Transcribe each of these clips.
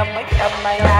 I'm my, I'm my life.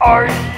Are you?